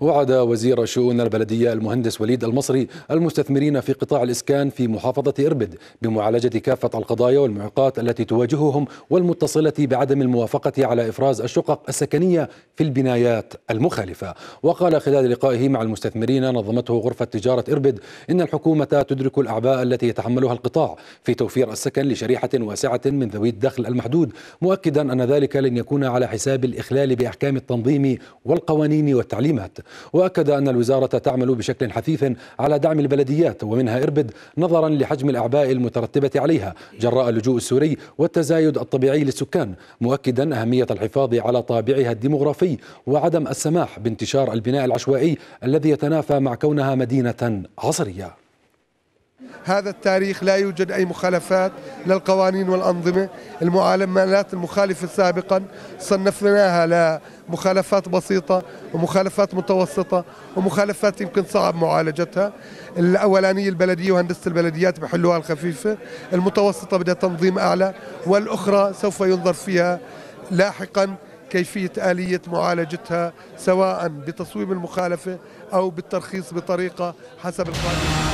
وعد وزير شؤون البلدية المهندس وليد المصري المستثمرين في قطاع الإسكان في محافظة إربد بمعالجة كافة القضايا والمعوقات التي تواجههم والمتصلة بعدم الموافقة على إفراز الشقق السكنية في البنايات المخالفة. وقال خلال لقائه مع المستثمرين نظمته غرفة تجارة إربد إن الحكومة تدرك الأعباء التي يتحملها القطاع في توفير السكن لشريحة واسعة من ذوي الدخل المحدود مؤكدا أن ذلك لن يكون على حساب الإخلال بأحكام التنظيم والقوانين والتعليمات. وأكد أن الوزارة تعمل بشكل حثيث على دعم البلديات ومنها إربد نظرا لحجم الأعباء المترتبة عليها جراء اللجوء السوري والتزايد الطبيعي للسكان مؤكدا أهمية الحفاظ على طابعها الديمغرافي وعدم السماح بانتشار البناء العشوائي الذي يتنافى مع كونها مدينة عصرية. هذا التاريخ لا يوجد أي مخالفات للقوانين والأنظمة المعاملات المخالفة سابقا. صنفناها لمخالفات بسيطة ومخالفات متوسطة ومخالفات يمكن صعب معالجتها. الأولانية البلدية وهندسة البلديات بحلوها الخفيفة. المتوسطة بدها تنظيم أعلى والأخرى سوف ينظر فيها لاحقا كيفية آلية معالجتها سواء بتصويب المخالفة أو بالترخيص بطريقة حسب القانون.